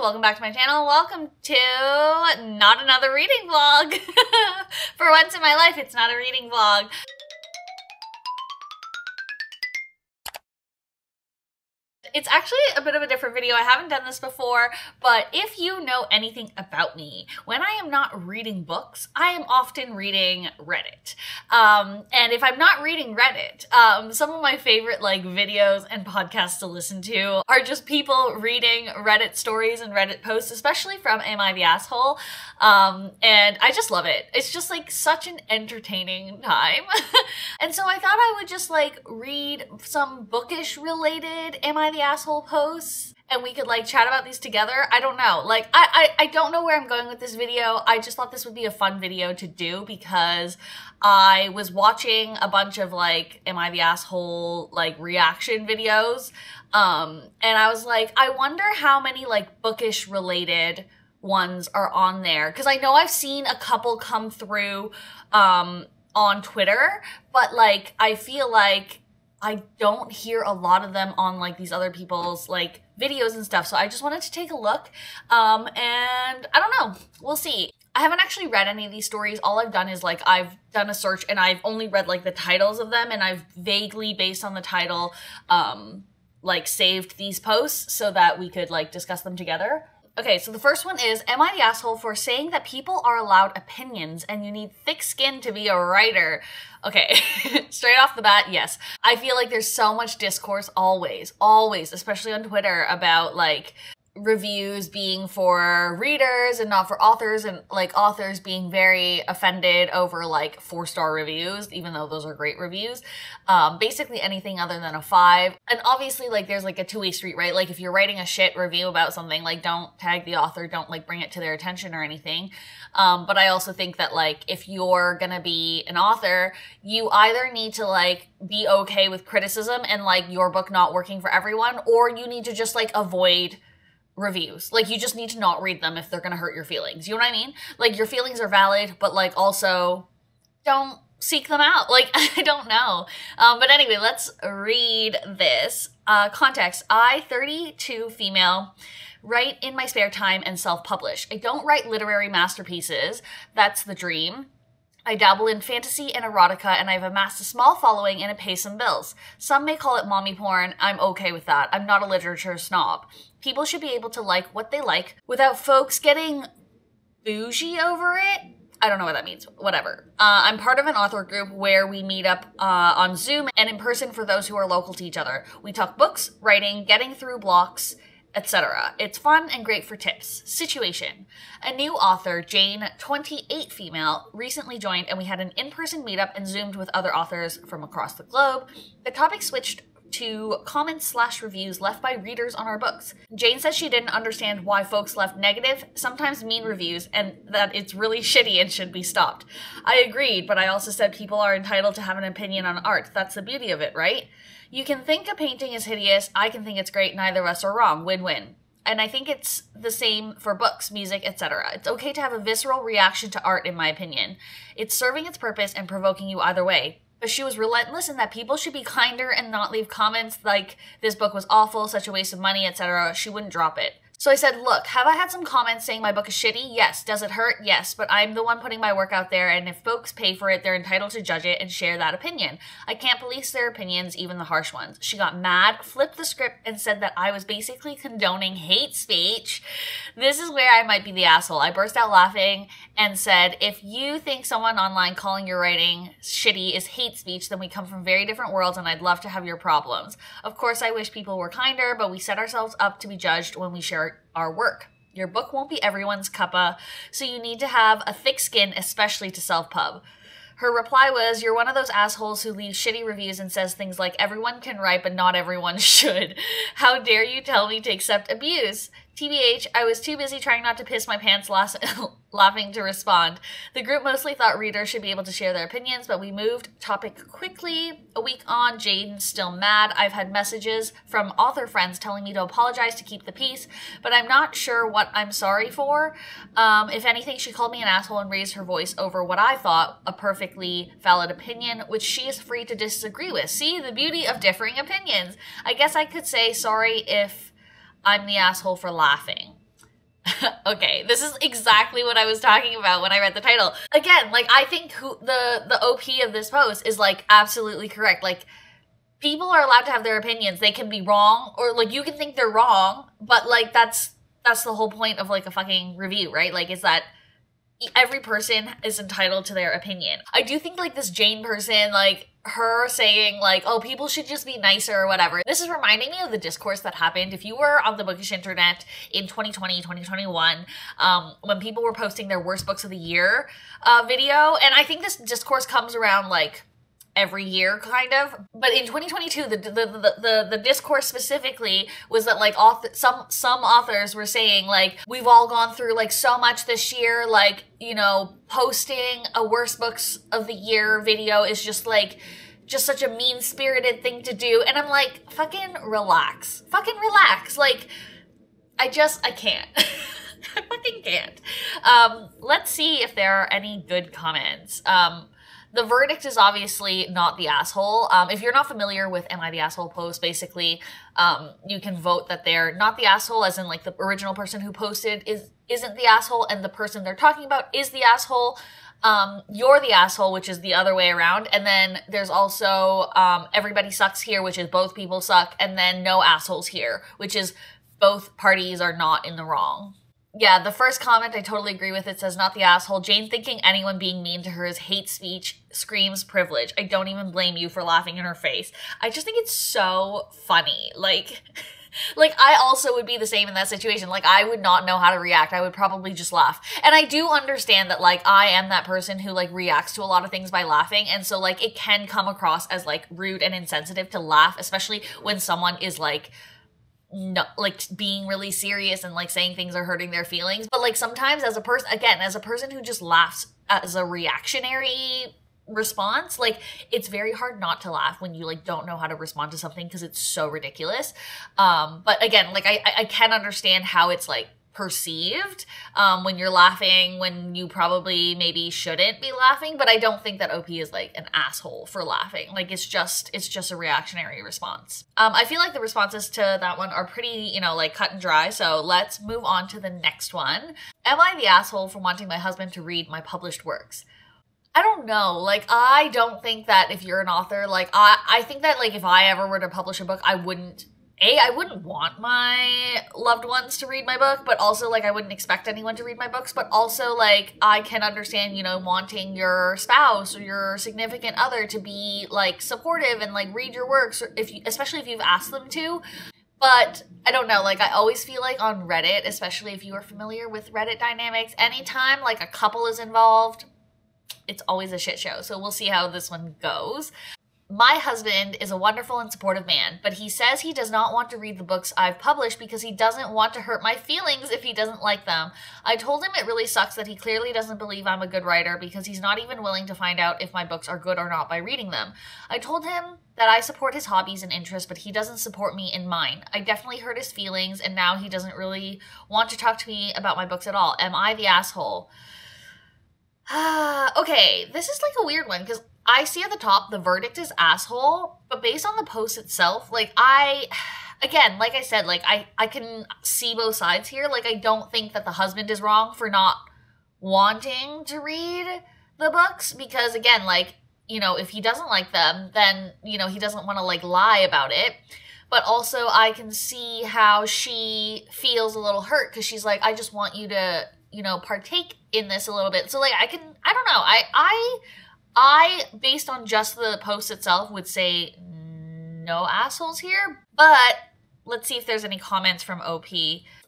welcome back to my channel. Welcome to not another reading vlog. For once in my life, it's not a reading vlog. It's actually a bit of a different video. I haven't done this before, but if you know anything about me, when I am not reading books, I am often reading Reddit. Um, and if I'm not reading Reddit, um, some of my favorite like videos and podcasts to listen to are just people reading Reddit stories and Reddit posts, especially from Am I the Asshole? Um, and I just love it. It's just like such an entertaining time. and so I thought I would just like read some bookish related Am I the asshole posts and we could like chat about these together. I don't know. Like I, I I don't know where I'm going with this video. I just thought this would be a fun video to do because I was watching a bunch of like am I the asshole like reaction videos. Um and I was like I wonder how many like bookish related ones are on there cuz I know I've seen a couple come through um on Twitter, but like I feel like I don't hear a lot of them on like these other people's like videos and stuff. So I just wanted to take a look. Um, and I don't know. We'll see. I haven't actually read any of these stories. All I've done is like I've done a search and I've only read like the titles of them and I've vaguely based on the title um like saved these posts so that we could like discuss them together. Okay, so the first one is Am I the asshole for saying that people are allowed opinions and you need thick skin to be a writer? Okay, straight off the bat, yes. I feel like there's so much discourse always, always, especially on Twitter about like reviews being for readers and not for authors and like authors being very offended over like four star reviews even though those are great reviews. Um basically anything other than a five. And obviously like there's like a two-way street right? Like if you're writing a shit review about something like don't tag the author don't like bring it to their attention or anything. Um but i also think that like if you're gonna be an author you either need to like be okay with criticism and like your book not working for everyone or you need to just like avoid reviews. Like you just need to not read them if they're going to hurt your feelings. You know what I mean? Like your feelings are valid, but like also don't seek them out. Like I don't know. Um, but anyway, let's read this. Uh, context: I, 32 female, write in my spare time and self-publish. I don't write literary masterpieces. That's the dream. I dabble in fantasy and erotica, and I've amassed a small following and it pays some bills. Some may call it mommy porn. I'm okay with that. I'm not a literature snob. People should be able to like what they like without folks getting bougie over it. I don't know what that means. Whatever. Uh, I'm part of an author group where we meet up uh, on Zoom and in person for those who are local to each other. We talk books, writing, getting through blocks, etc. It's fun and great for tips. Situation. A new author, Jane, 28 female, recently joined and we had an in-person meetup and zoomed with other authors from across the globe. The topic switched to comments slash reviews left by readers on our books. Jane says she didn't understand why folks left negative, sometimes mean reviews, and that it's really shitty and should be stopped. I agreed, but I also said people are entitled to have an opinion on art. That's the beauty of it, right? You can think a painting is hideous, I can think it's great, neither of us are wrong. Win win. And I think it's the same for books, music, etc. It's okay to have a visceral reaction to art, in my opinion. It's serving its purpose and provoking you either way. But she was relentless in that people should be kinder and not leave comments like this book was awful, such a waste of money, etc. She wouldn't drop it. So I said, Look, have I had some comments saying my book is shitty? Yes. Does it hurt? Yes. But I'm the one putting my work out there, and if folks pay for it, they're entitled to judge it and share that opinion. I can't police their opinions, even the harsh ones. She got mad, flipped the script, and said that I was basically condoning hate speech. This is where I might be the asshole. I burst out laughing and said, If you think someone online calling your writing shitty is hate speech, then we come from very different worlds, and I'd love to have your problems. Of course, I wish people were kinder, but we set ourselves up to be judged when we share our work. Your book won't be everyone's cuppa, so you need to have a thick skin, especially to self pub. Her reply was, You're one of those assholes who leaves shitty reviews and says things like, Everyone can write, but not everyone should. How dare you tell me to accept abuse? TBH, I was too busy trying not to piss my pants laughing to respond. The group mostly thought readers should be able to share their opinions, but we moved topic quickly. A week on, Jaden's still mad. I've had messages from author friends telling me to apologize to keep the peace, but I'm not sure what I'm sorry for. Um, if anything, she called me an asshole and raised her voice over what I thought a perfectly valid opinion, which she is free to disagree with. See the beauty of differing opinions. I guess I could say sorry if I'm the asshole for laughing. okay, this is exactly what I was talking about when I read the title. Again, like I think who the the OP of this post is like absolutely correct. Like people are allowed to have their opinions. They can be wrong or like you can think they're wrong, but like that's that's the whole point of like a fucking review, right? Like is that every person is entitled to their opinion. I do think like this Jane person like her saying like oh people should just be nicer or whatever. This is reminding me of the discourse that happened. If you were on the bookish internet in 2020 2021 um, when people were posting their worst books of the year uh, video and i think this discourse comes around like every year kind of. But in 2022 the the the, the, the discourse specifically was that like some some authors were saying like we've all gone through like so much this year like you know posting a worst books of the year video is just like just such a mean spirited thing to do. And i'm like fucking relax. Fucking relax. Like i just i can't. I fucking can't. Um, let's see if there are any good comments. Um, the verdict is obviously not the asshole. Um, if you're not familiar with Am I the Asshole post, basically, um, you can vote that they're not the asshole, as in like the original person who posted is isn't the asshole, and the person they're talking about is the asshole. Um, you're the asshole, which is the other way around. And then there's also um, everybody sucks here, which is both people suck, and then no assholes here, which is both parties are not in the wrong yeah, the first comment I totally agree with. It says, not the asshole. Jane thinking anyone being mean to her is hate speech, screams privilege. I don't even blame you for laughing in her face. I just think it's so funny. Like, like I also would be the same in that situation. Like I would not know how to react. I would probably just laugh. And I do understand that like I am that person who like reacts to a lot of things by laughing. And so like it can come across as like rude and insensitive to laugh, especially when someone is like no, like being really serious and like saying things are hurting their feelings. But like sometimes as a person, again, as a person who just laughs as a reactionary response, like it's very hard not to laugh when you like don't know how to respond to something because it's so ridiculous. Um, but again, like I, I can understand how it's like perceived um, when you're laughing when you probably maybe shouldn't be laughing but i don't think that op is like an asshole for laughing. Like it's just it's just a reactionary response. Um, i feel like the responses to that one are pretty you know like cut and dry so let's move on to the next one. Am i the asshole for wanting my husband to read my published works? I don't know. Like, I don't think that if you're an author, like, I, I think that, like, if I ever were to publish a book, I wouldn't a i wouldn't want my loved ones to read my book but also like i wouldn't expect anyone to read my books but also like i can understand you know wanting your spouse or your significant other to be like supportive and like read your works if you especially if you've asked them to but I don't know, like I always feel like on Reddit, especially if you are familiar with Reddit dynamics, anytime like a couple is involved, it's always a shit show. So we'll see how this one goes. My husband is a wonderful and supportive man, but he says he does not want to read the books I've published because he doesn't want to hurt my feelings if he doesn't like them. I told him it really sucks that he clearly doesn't believe I'm a good writer because he's not even willing to find out if my books are good or not by reading them. I told him that I support his hobbies and interests, but he doesn't support me in mine. I definitely hurt his feelings, and now he doesn't really want to talk to me about my books at all. Am I the asshole? okay, this is like a weird one because I see at the top the verdict is asshole, but based on the post itself, like I again, like I said, like I I can see both sides here. Like I don't think that the husband is wrong for not wanting to read the books because again, like, you know, if he doesn't like them, then, you know, he doesn't want to like lie about it. But also I can see how she feels a little hurt cuz she's like I just want you to, you know, partake in this a little bit. So like I can I don't know. I I I, based on just the post itself, would say no assholes here, but let's see if there's any comments from OP.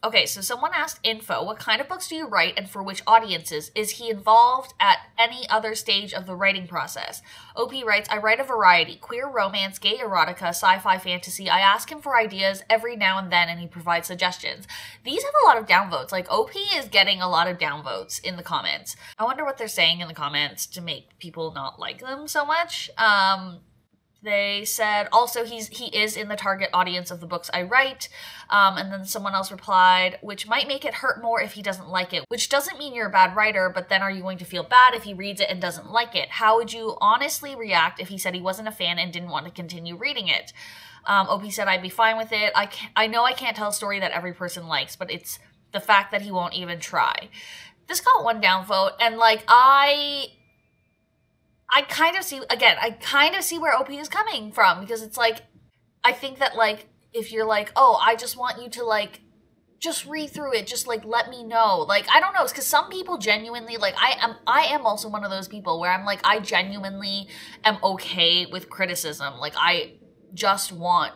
Okay, so someone asked Info, what kind of books do you write and for which audiences? Is he involved at any other stage of the writing process? OP writes, I write a variety queer romance, gay erotica, sci fi fantasy. I ask him for ideas every now and then and he provides suggestions. These have a lot of downvotes. Like, OP is getting a lot of downvotes in the comments. I wonder what they're saying in the comments to make people not like them so much. Um, they said also he's he is in the target audience of the books I write. Um, and then someone else replied, which might make it hurt more if he doesn't like it. Which doesn't mean you're a bad writer, but then are you going to feel bad if he reads it and doesn't like it? How would you honestly react if he said he wasn't a fan and didn't want to continue reading it? Um, OP said I'd be fine with it. I can I know I can't tell a story that every person likes, but it's the fact that he won't even try. This got one downvote, and like I I kind of see again, I kind of see where OP is coming from because it's like I think that like if you're like, "Oh, I just want you to like just read through it, just like let me know." Like I don't know, cuz some people genuinely like I am I am also one of those people where I'm like I genuinely am okay with criticism. Like I just want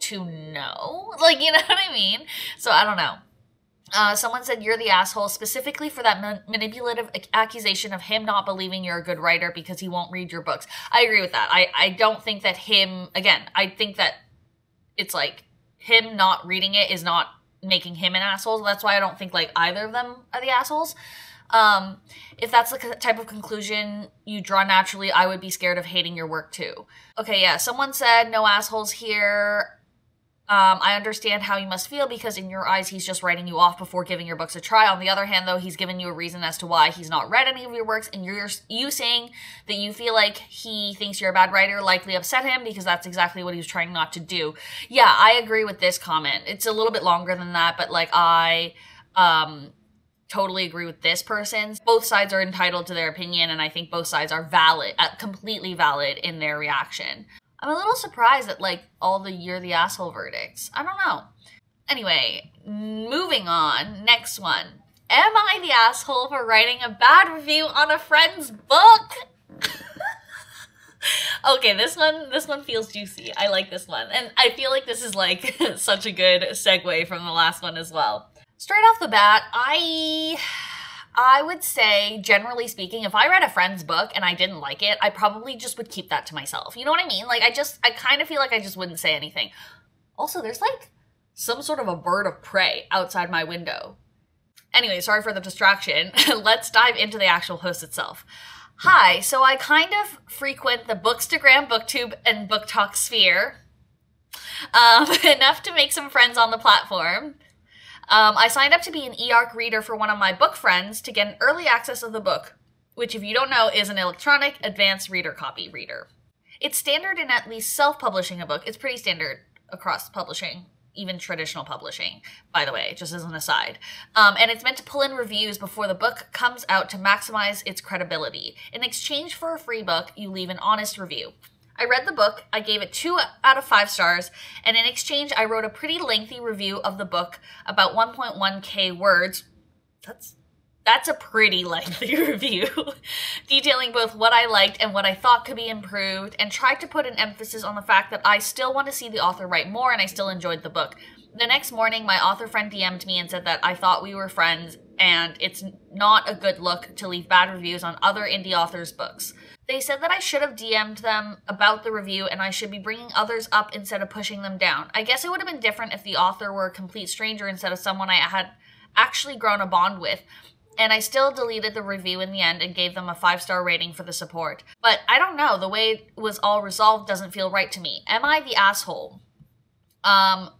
to know. Like, you know what I mean? So I don't know. Uh, someone said you're the asshole specifically for that ma- manipulative accusation of him not believing you're a good writer because he won't read your books. I agree with that. I, I don't think that him, again, I think that it's like him not reading it is not making him an asshole. That's why I don't think like either of them are the assholes. Um, if that's the type of conclusion you draw naturally, I would be scared of hating your work too. Okay, yeah, someone said no assholes here. Um, I understand how you must feel because in your eyes he's just writing you off before giving your books a try. On the other hand, though, he's given you a reason as to why he's not read any of your works, and you're you saying that you feel like he thinks you're a bad writer likely upset him because that's exactly what he was trying not to do. Yeah, I agree with this comment. It's a little bit longer than that, but like I um totally agree with this person. Both sides are entitled to their opinion, and I think both sides are valid, uh, completely valid in their reaction. I'm a little surprised at like all the you're the asshole verdicts. I don't know. Anyway, moving on. Next one. Am I the asshole for writing a bad review on a friend's book? okay, this one this one feels juicy. I like this one. And I feel like this is like such a good segue from the last one as well. Straight off the bat, I I would say, generally speaking, if I read a friend's book and I didn't like it, I probably just would keep that to myself. You know what I mean? Like, I just, I kind of feel like I just wouldn't say anything. Also, there's like some sort of a bird of prey outside my window. Anyway, sorry for the distraction. Let's dive into the actual host itself. Hi, so I kind of frequent the Bookstagram, Booktube, and BookTok sphere um, enough to make some friends on the platform. Um, I signed up to be an eARC reader for one of my book friends to get an early access of the book, which, if you don't know, is an electronic advanced reader copy reader. It's standard in at least self publishing a book. It's pretty standard across publishing, even traditional publishing, by the way, just as an aside. Um, and it's meant to pull in reviews before the book comes out to maximize its credibility. In exchange for a free book, you leave an honest review. I read the book, I gave it two out of five stars, and in exchange, I wrote a pretty lengthy review of the book, about 1.1k words. That's that's a pretty lengthy review, detailing both what I liked and what I thought could be improved, and tried to put an emphasis on the fact that I still want to see the author write more and I still enjoyed the book. The next morning, my author friend DM'd me and said that I thought we were friends and it's not a good look to leave bad reviews on other indie authors' books. They said that I should have DM'd them about the review and I should be bringing others up instead of pushing them down. I guess it would have been different if the author were a complete stranger instead of someone I had actually grown a bond with. And I still deleted the review in the end and gave them a five star rating for the support. But I don't know, the way it was all resolved doesn't feel right to me. Am I the asshole? Um,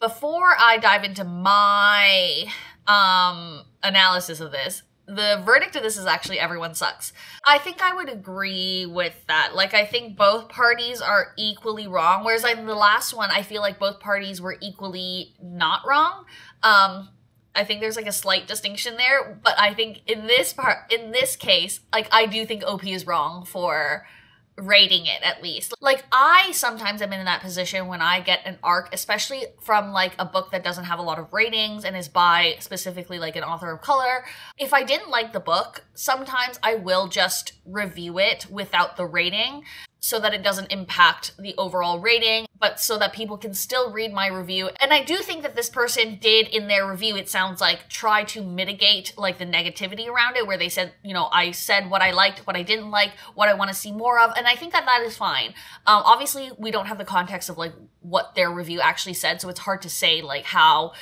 before I dive into my um analysis of this, the verdict of this is actually everyone sucks. I think I would agree with that. Like, I think both parties are equally wrong. Whereas in the last one, I feel like both parties were equally not wrong. Um, I think there's like a slight distinction there, but I think in this part, in this case, like I do think OP is wrong for rating it at least. Like I sometimes am in that position when I get an arc, especially from like a book that doesn't have a lot of ratings and is by specifically like an author of color. If I didn't like the book, sometimes I will just review it without the rating so that it doesn't impact the overall rating, but so that people can still read my review. And I do think that this person did in their review, it sounds like, try to mitigate like the negativity around it, where they said, you know, I said what I liked, what I didn't like, what I want to see more of. And I think that that is fine. Um, obviously, we don't have the context of like what their review actually said, so it's hard to say like how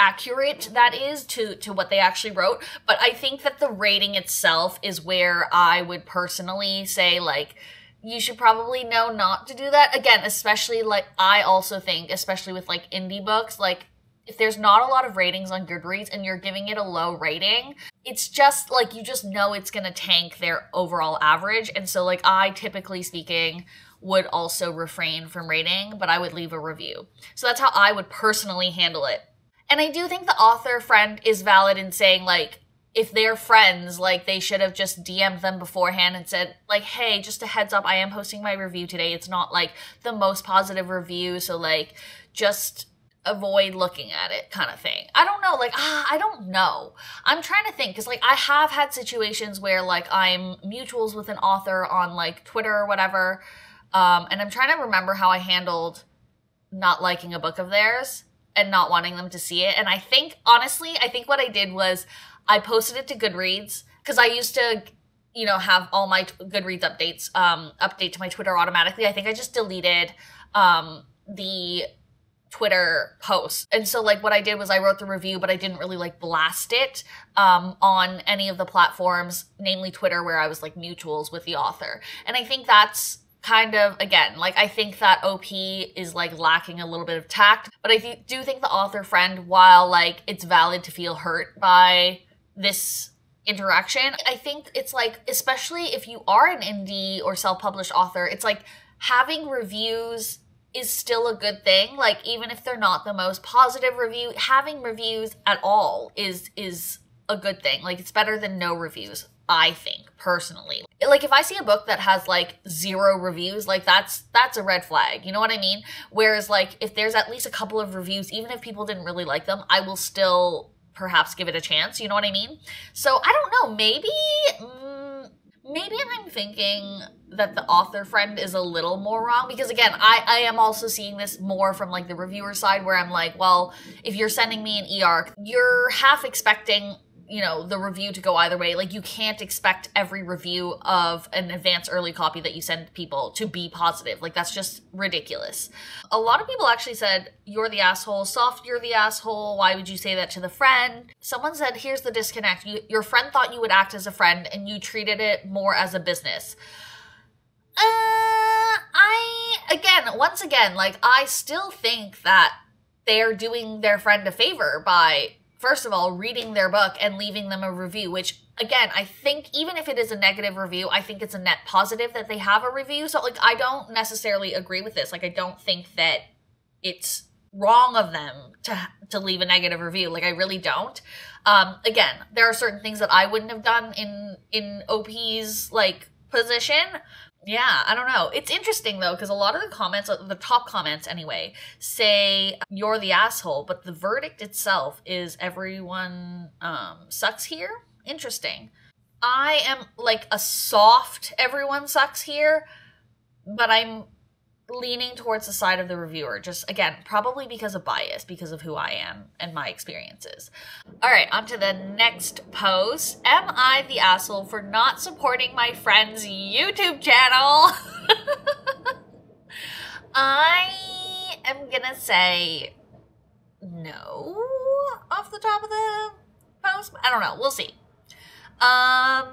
accurate that is to to what they actually wrote but i think that the rating itself is where i would personally say like you should probably know not to do that. Again, especially like I also think, especially with like indie books, like if there's not a lot of ratings on Goodreads and you're giving it a low rating, it's just like you just know it's to tank their overall average. And so, like, I typically speaking would also refrain from rating, but I would leave a review. So that's how I would personally handle it. And I do think the author friend is valid in saying, like, if they're friends, like they should have just DM'd them beforehand and said, like, hey, just a heads up, I am posting my review today. It's not like the most positive review, so like just avoid looking at it kind of thing. I don't know, like ah, I don't know. I'm trying to think cuz like I have had situations where like I'm mutuals with an author on like Twitter or whatever. Um and I'm trying to remember how I handled not liking a book of theirs and not wanting them to see it. And I think honestly, I think what I did was I posted it to Goodreads because I used to, you know, have all my Goodreads updates um, update to my Twitter automatically. I think I just deleted um, the Twitter post. And so like what I did was I wrote the review, but I didn't really like blast it um, on any of the platforms, namely Twitter, where I was like mutuals with the author. And I think that's kind of again like i think that op is like lacking a little bit of tact but i th- do think the author friend while like it's valid to feel hurt by this interaction. I think it's like, especially if you are an indie or self published author, it's like having reviews is still a good thing. Like even if they're not the most positive review having reviews at all is is a good thing. Like it's better than no reviews i think personally. Like if i see a book that has like zero reviews like that's that's a red flag. You know what i mean? Whereas like if there's at least a couple of reviews even if people didn't really like them i will still perhaps give it a chance. You know what I mean? So I don't know. Maybe, mm, maybe I'm thinking that the author friend is a little more wrong because again, I I am also seeing this more from like the reviewer side where I'm like, well, if you're sending me an e-arc, you're half expecting you know the review to go either way. Like you can't expect every review of an advance early copy that you send people to be positive. Like that's just ridiculous. A lot of people actually said you're the asshole. Soft you're the asshole. Why would you say that to the friend? Someone said here's the disconnect. You, your friend thought you would act as a friend and you treated it more as a business. Uh i again once again like i still think that they're doing their friend a favor by first of all, reading their book and leaving them a review, which again, I think even if it is a negative review, I think it's a net positive that they have a review. So like I don't necessarily agree with this. Like I don't think that it's wrong of them to to leave a negative review. Like I really don't. Um again, there are certain things that I wouldn't have done in in OP's like position, yeah, I don't know. It's interesting though, because a lot of the comments, the top comments anyway, say you're the asshole, but the verdict itself is everyone um, sucks here. Interesting. I am like a soft everyone sucks here, but I'm leaning towards the side of the reviewer just again probably because of bias because of who i am and my experiences. All right on to the next post. Am i the asshole for not supporting my friend's youtube channel? I am gonna say no off the top of the post i don't know. We'll see. Um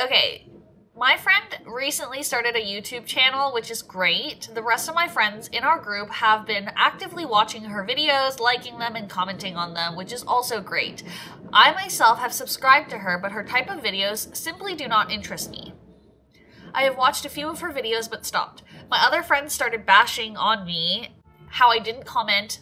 okay my friend recently started a YouTube channel, which is great. The rest of my friends in our group have been actively watching her videos, liking them, and commenting on them, which is also great. I myself have subscribed to her, but her type of videos simply do not interest me. I have watched a few of her videos but stopped. My other friends started bashing on me how I didn't comment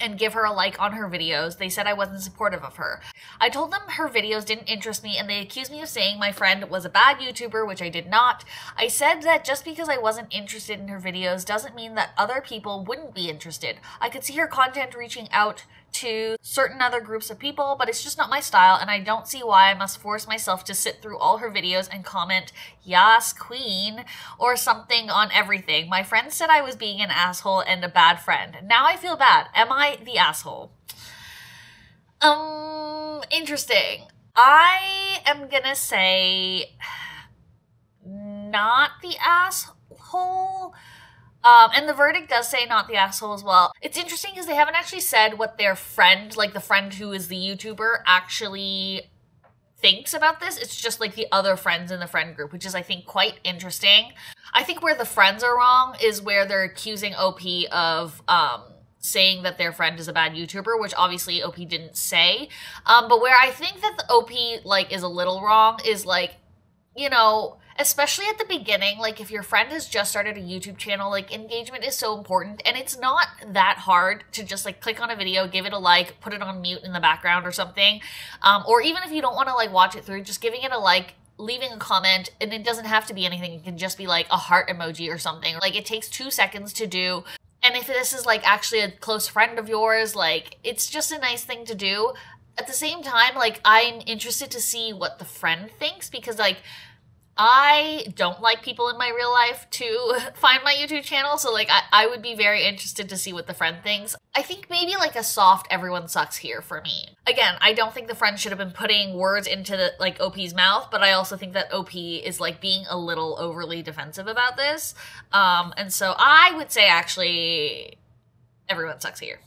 and give her a like on her videos. They said I wasn't supportive of her. I told them her videos didn't interest me and they accused me of saying my friend was a bad YouTuber, which I did not. I said that just because I wasn't interested in her videos doesn't mean that other people wouldn't be interested. I could see her content reaching out to certain other groups of people, but it's just not my style, and I don't see why I must force myself to sit through all her videos and comment, Yas, queen, or something on everything. My friend said I was being an asshole and a bad friend. Now I feel bad. Am I the asshole? Um, interesting. I am gonna say not the asshole um, and the verdict does say not the asshole as well. It's interesting because they haven't actually said what their friend, like the friend who is the YouTuber, actually thinks about this. It's just like the other friends in the friend group, which is, I think, quite interesting. I think where the friends are wrong is where they're accusing OP of um, saying that their friend is a bad YouTuber, which obviously OP didn't say. Um, but where I think that the OP like is a little wrong is like, you know, especially at the beginning like if your friend has just started a youtube channel like engagement is so important and it's not that hard to just like click on a video give it a like put it on mute in the background or something um, or even if you don't want to like watch it through just giving it a like leaving a comment and it doesn't have to be anything it can just be like a heart emoji or something like it takes two seconds to do and if this is like actually a close friend of yours like it's just a nice thing to do. At the same time like i'm interested to see what the friend thinks because like I don't like people in my real life to find my YouTube channel, so like I, I would be very interested to see what the friend thinks. I think maybe like a soft everyone sucks here for me. Again, I don't think the friend should have been putting words into the, like OP's mouth, but I also think that OP is like being a little overly defensive about this. Um, and so I would say actually everyone sucks here.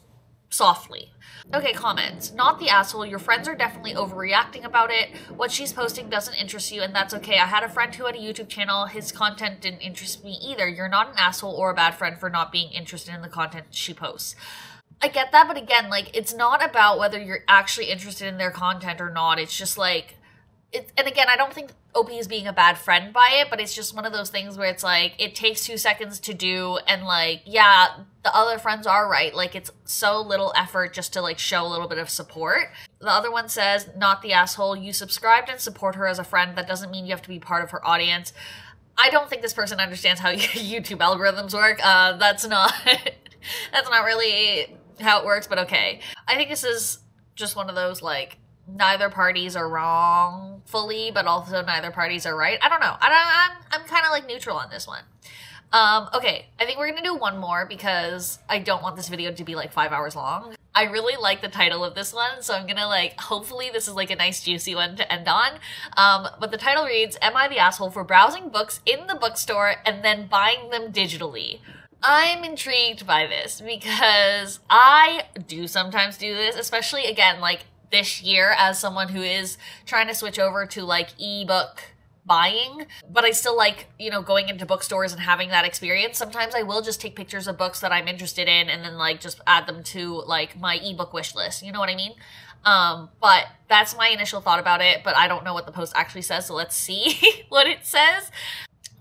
Softly. Okay, comments. Not the asshole. Your friends are definitely overreacting about it. What she's posting doesn't interest you, and that's okay. I had a friend who had a YouTube channel. His content didn't interest me either. You're not an asshole or a bad friend for not being interested in the content she posts. I get that, but again, like, it's not about whether you're actually interested in their content or not. It's just like, and again, I don't think OP is being a bad friend by it, but it's just one of those things where it's like it takes two seconds to do, and like, yeah, the other friends are right. Like, it's so little effort just to like show a little bit of support. The other one says, not the asshole. You subscribed and support her as a friend. That doesn't mean you have to be part of her audience. I don't think this person understands how YouTube algorithms work. Uh, that's not that's not really how it works, but okay. I think this is just one of those like neither parties are wrong fully, but also neither parties are right. I don't know. I don't, I'm I'm kind of like neutral on this one. Um, okay, I think we're gonna do one more because I don't want this video to be like five hours long. I really like the title of this one, so I'm gonna like, hopefully this is like a nice juicy one to end on. Um, but the title reads, Am I the asshole for browsing books in the bookstore and then buying them digitally? I'm intrigued by this because I do sometimes do this, especially again, like this year as someone who is trying to switch over to like ebook buying, but I still like, you know, going into bookstores and having that experience. Sometimes I will just take pictures of books that I'm interested in and then like just add them to like my ebook wish list. You know what I mean? Um, but that's my initial thought about it, but I don't know what the post actually says, so let's see what it says.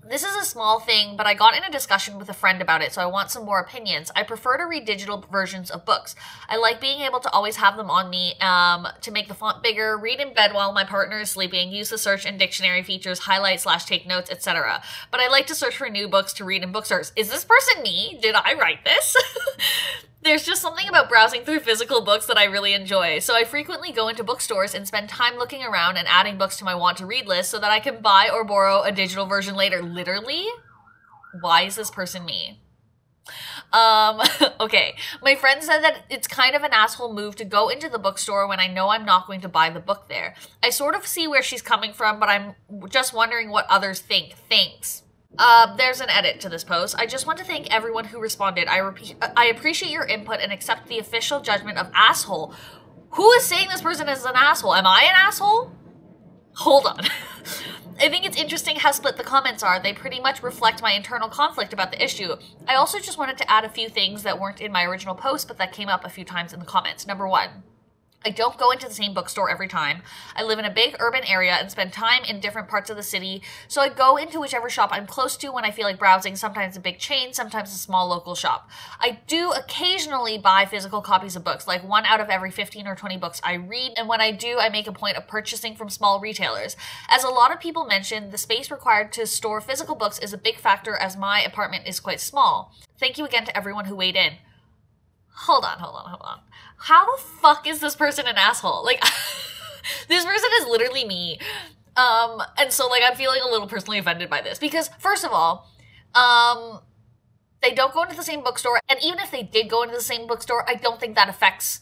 This is a small thing, but I got in a discussion with a friend about it, so I want some more opinions. I prefer to read digital versions of books. I like being able to always have them on me um, to make the font bigger, read in bed while my partner is sleeping, use the search and dictionary features, highlight slash take notes, etc. But I like to search for new books to read in bookstores. Is this person me? Did I write this? There's just something about browsing through physical books that I really enjoy, so I frequently go into bookstores and spend time looking around and adding books to my want to read list so that I can buy or borrow a digital version later. Literally? Why is this person me? Um, okay. My friend said that it's kind of an asshole move to go into the bookstore when I know I'm not going to buy the book there. I sort of see where she's coming from, but I'm just wondering what others think. Thanks. Uh, there's an edit to this post. I just want to thank everyone who responded. I, repeat, I appreciate your input and accept the official judgment of asshole. Who is saying this person is an asshole? Am I an asshole? Hold on. I think it's interesting how split the comments are. They pretty much reflect my internal conflict about the issue. I also just wanted to add a few things that weren't in my original post, but that came up a few times in the comments. Number one, I don't go into the same bookstore every time. I live in a big urban area and spend time in different parts of the city, so I go into whichever shop I'm close to when I feel like browsing, sometimes a big chain, sometimes a small local shop. I do occasionally buy physical copies of books, like one out of every 15 or 20 books I read, and when I do, I make a point of purchasing from small retailers. As a lot of people mentioned, the space required to store physical books is a big factor as my apartment is quite small. Thank you again to everyone who weighed in. Hold on, hold on, hold on how the fuck is this person an asshole? Like, this person is literally me. Um, and so like I'm feeling a little personally offended by this because first of all, um, they don't go into the same bookstore, and even if they did go into the same bookstore, I don't think that affects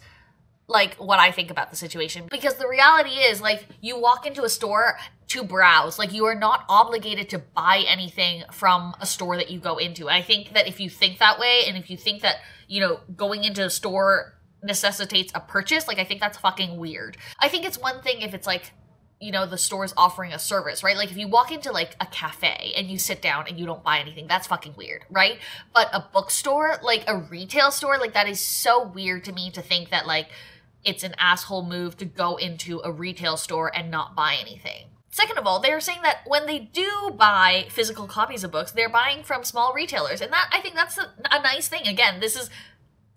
like what I think about the situation because the reality is like you walk into a store to browse like you are not obligated to buy anything from a store that you go into. I think that if you think that way and if you think that, you know, going into a store necessitates a purchase, like I think that's fucking weird. I think it's one thing if it's like you know the store's offering a service right? Like if you walk into like a cafe and you sit down and you don't buy anything that's fucking weird right? But a bookstore like a retail store like that is so weird to me to think that like it's an asshole move to go into a retail store and not buy anything Second of all, they're saying that when they do buy physical copies of books, they're buying from small retailers. And that I think that's a, a nice thing. Again, this is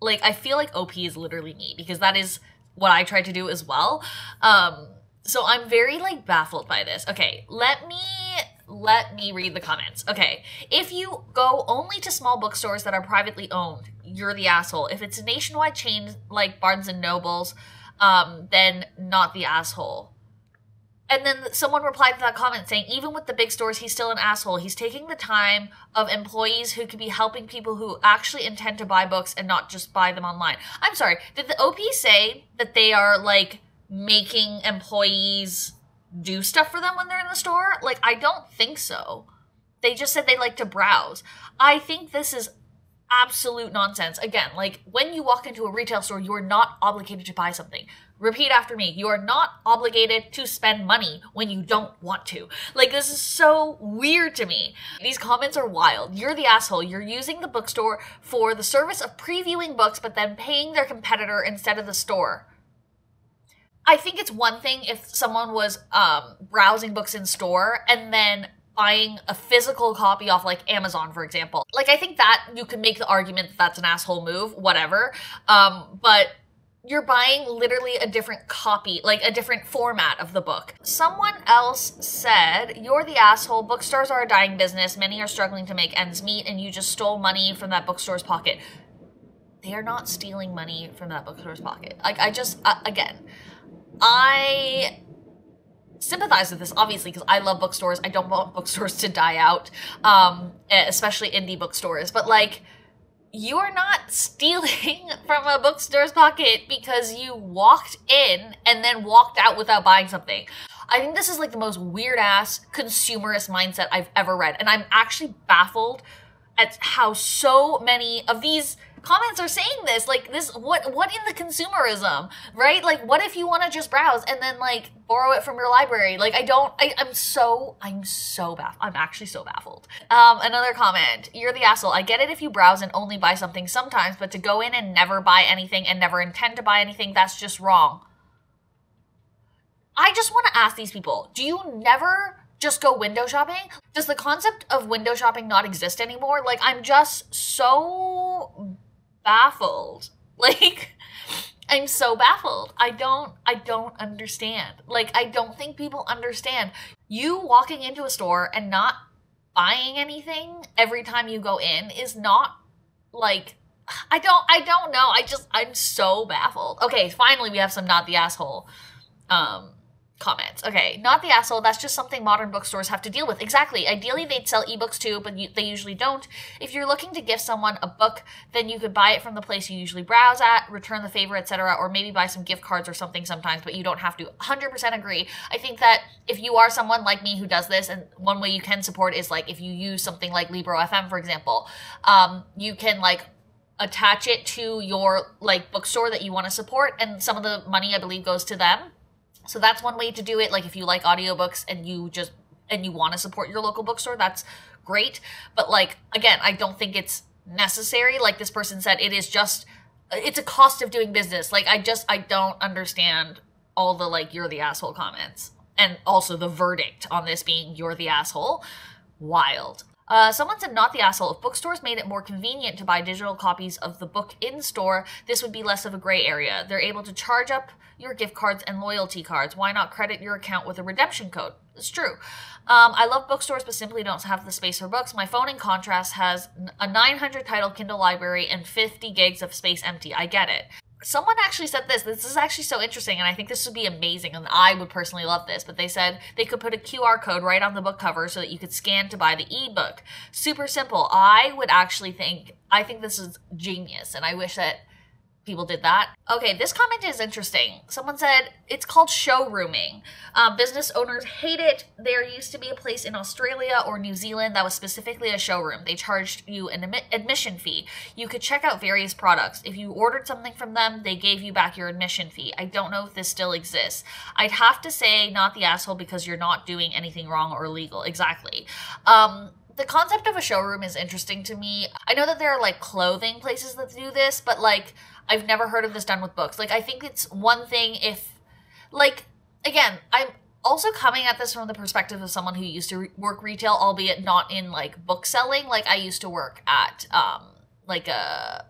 like I feel like OP is literally me because that is what I tried to do as well. Um so I'm very like baffled by this. Okay, let me let me read the comments. Okay, if you go only to small bookstores that are privately owned, you're the asshole. If it's a nationwide chain like Barnes and Nobles, um, then not the asshole. And then someone replied to that comment saying, even with the big stores, he's still an asshole. He's taking the time of employees who could be helping people who actually intend to buy books and not just buy them online. I'm sorry, did the OP say that they are like making employees do stuff for them when they're in the store? Like, I don't think so. They just said they like to browse. I think this is absolute nonsense. Again, like when you walk into a retail store, you're not obligated to buy something. Repeat after me. You are not obligated to spend money when you don't want to. Like, this is so weird to me. These comments are wild. You're the asshole. You're using the bookstore for the service of previewing books, but then paying their competitor instead of the store. I think it's one thing if someone was um, browsing books in store and then buying a physical copy off like Amazon, for example. Like, I think that you can make the argument that that's an asshole move, whatever. Um, but you're buying literally a different copy, like a different format of the book. Someone else said, You're the asshole. Bookstores are a dying business. Many are struggling to make ends meet, and you just stole money from that bookstore's pocket. They are not stealing money from that bookstore's pocket. Like, I just, uh, again, I sympathize with this obviously because I love bookstores. I don't want bookstores to die out, um, especially indie bookstores. But like, you are not stealing from a bookstore's pocket because you walked in and then walked out without buying something. I think this is like the most weird ass consumerist mindset I've ever read. And I'm actually baffled at how so many of these comments are saying this like this what what in the consumerism right? Like what if you want to just browse and then like borrow it from your library? Like i don't I, i'm so i'm so baffled i'm actually so baffled. Um another comment you're the asshole. I get it if you browse and only buy something sometimes but to go in and never buy anything and never intend to buy anything that's just wrong. I just want to ask these people do you never just go window shopping? Does the concept of window shopping not exist anymore? Like, I'm just so baffled. Like I'm so baffled. I don't I don't understand. Like I don't think people understand. You walking into a store and not buying anything every time you go in is not like I don't I don't know. I just I'm so baffled. Okay, finally we have some not the asshole um comments. Okay, not the asshole. That's just something modern bookstores have to deal with. Exactly. Ideally, they'd sell ebooks too, but you, they usually don't. If you're looking to give someone a book, then you could buy it from the place you usually browse at, return the favor, etc., or maybe buy some gift cards or something sometimes. But you don't have to. 100% agree. I think that if you are someone like me who does this, and one way you can support is like if you use something like Libro FM, for example, um, you can like attach it to your like bookstore that you want to support, and some of the money I believe goes to them so that's one way to do it. Like if you like audiobooks and you just and you want to support your local bookstore, that's great. But like again, I don't think it's necessary. Like this person said, it is just it's a cost of doing business. Like I just I don't understand all the like you're the asshole comments. And also the verdict on this being you're the asshole. Wild. Uh, someone said, not the asshole. If bookstores made it more convenient to buy digital copies of the book in store, this would be less of a gray area. They're able to charge up your gift cards and loyalty cards. Why not credit your account with a redemption code? It's true. Um, I love bookstores, but simply don't have the space for books. My phone, in contrast, has a 900 title Kindle library and 50 gigs of space empty. I get it someone actually said this. This is actually so interesting, and I think this would be amazing, and I would personally love this. But they said they could put a QR code right on the book cover so that you could scan to buy the ebook. Super simple. I would actually think, I think this is genius, and I wish that people did that. Okay, this comment is interesting. Someone said it's called showrooming. Um, business owners hate it. There used to be a place in Australia or New Zealand that was specifically a showroom. They charged you an admission fee. You could check out various products. If you ordered something from them, they gave you back your admission fee. I don't know if this still exists. I'd have to say not the asshole because you're not doing anything wrong or illegal. Exactly. Um, the concept of a showroom is interesting to me. I know that there are like clothing places that do this, but like I've never heard of this done with books. Like I think it's one thing if like again, I'm also coming at this from the perspective of someone who used to re- work retail, albeit not in like book selling. Like I used to work at um like a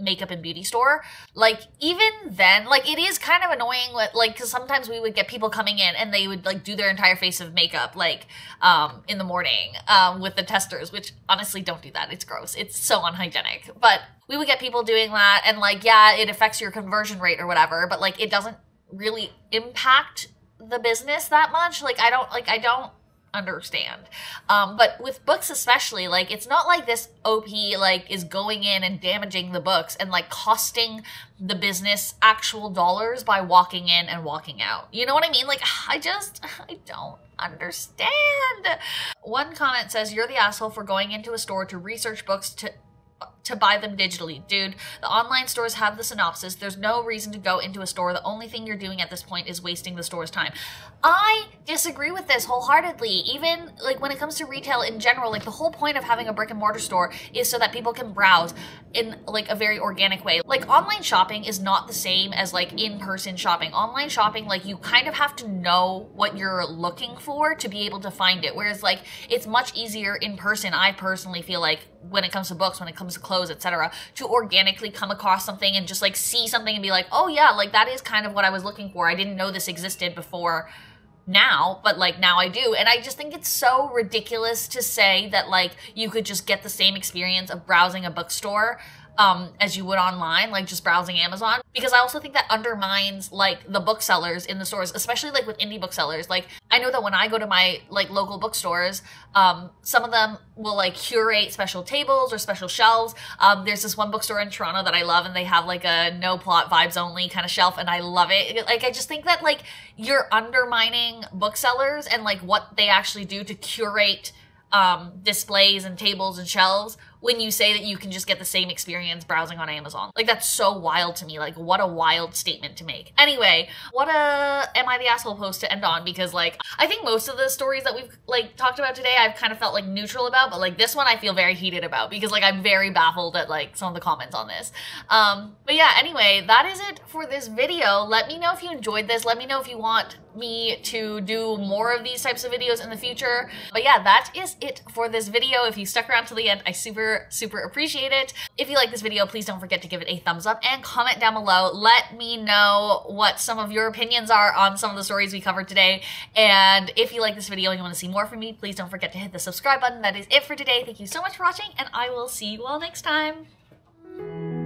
makeup and beauty store. Like even then like it is kind of annoying like because sometimes we would get people coming in and they would like do their entire face of makeup like um in the morning um with the testers which honestly don't do that. It's gross. It's so unhygienic. But we would get people doing that and like yeah it affects your conversion rate or whatever but like it doesn't really impact the business that much. Like i don't like i don't understand. Um, but with books especially, like it's not like this OP like is going in and damaging the books and like costing the business actual dollars by walking in and walking out. You know what I mean? Like I just I don't understand. One comment says you're the asshole for going into a store to research books to to buy them digitally. Dude, the online stores have the synopsis. There's no reason to go into a store. The only thing you're doing at this point is wasting the store's time. I disagree with this wholeheartedly. Even like when it comes to retail in general, like the whole point of having a brick and mortar store is so that people can browse in like a very organic way. Like online shopping is not the same as like in-person shopping. Online shopping like you kind of have to know what you're looking for to be able to find it. Whereas like it's much easier in person. I personally feel like when it comes to books, when it comes to clothes, etc., to organically come across something and just like see something and be like, "Oh yeah, like that is kind of what I was looking for. I didn't know this existed before." now, but like now I do. And I just think it's so ridiculous to say that like you could just get the same experience of browsing a bookstore um, as you would online, like just browsing Amazon. Because I also think that undermines like the booksellers in the stores, especially like with indie booksellers. Like I know that when I go to my like local bookstores, um, some of them will like curate special tables or special shelves. Um, there's this one bookstore in Toronto that I love, and they have like a no plot vibes only kind of shelf, and I love it. Like I just think that like you're undermining booksellers and like what they actually do to curate um, displays and tables and shelves when you say that you can just get the same experience browsing on Amazon. Like that's so wild to me. Like what a wild statement to make. Anyway, what a am I the asshole post to end on because like I think most of the stories that we've like talked about today I've kind of felt like neutral about, but like this one I feel very heated about because like I'm very baffled at like some of the comments on this. Um but yeah, anyway, that is it for this video. Let me know if you enjoyed this. Let me know if you want me to do more of these types of videos in the future. But yeah, that is it for this video. If you stuck around to the end, I super super, appreciate it. If you like this video, please don't forget to give it a thumbs up and comment down below. Let me know what some of your opinions are on some of the stories we covered today. And if you like this video and you want to see more from me, please don't forget to hit the subscribe button. That is it for today. Thank you so much for watching, and I will see you all next time.